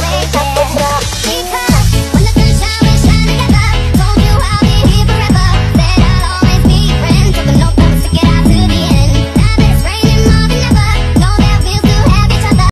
Alex.